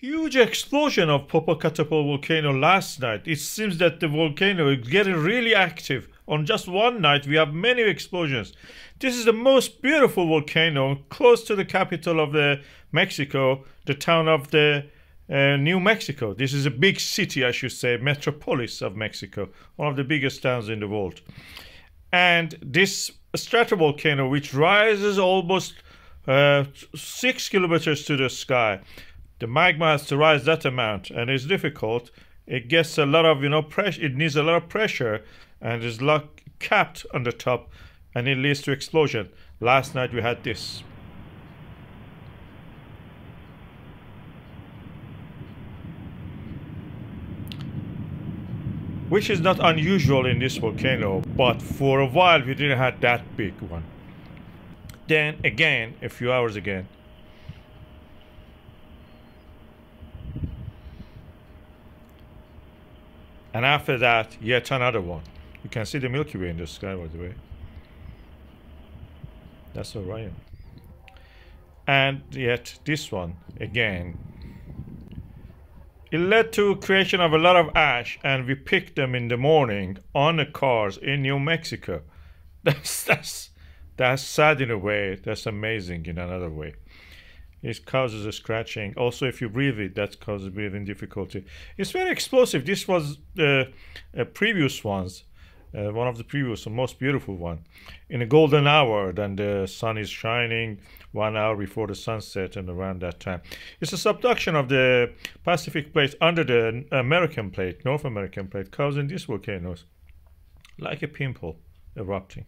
Huge explosion of Popocatépetl volcano last night. It seems that the volcano is getting really active. On just one night, we have many explosions. This is the most beautiful volcano close to the capital of the Mexico, the town of the uh, New Mexico. This is a big city, I should say, metropolis of Mexico, one of the biggest towns in the world. And this stratovolcano, which rises almost uh, six kilometers to the sky, the magma has to rise that amount and it's difficult. It gets a lot of you know pressure it needs a lot of pressure and is lock, capped on the top and it leads to explosion. Last night we had this. Which is not unusual in this volcano but for a while we didn't have that big one. Then again a few hours again And after that, yet another one. You can see the Milky Way in the sky, by the way. That's Orion. And yet this one, again, it led to creation of a lot of ash and we picked them in the morning on the cars in New Mexico. That's, that's, that's sad in a way. That's amazing in another way. It causes a scratching. Also, if you breathe it, that causes breathing difficulty. It's very explosive. This was the uh, previous ones, uh, one of the previous, the most beautiful one. In a golden hour, then the sun is shining one hour before the sunset and around that time. It's a subduction of the Pacific plate under the American plate, North American plate, causing these volcanoes, like a pimple erupting.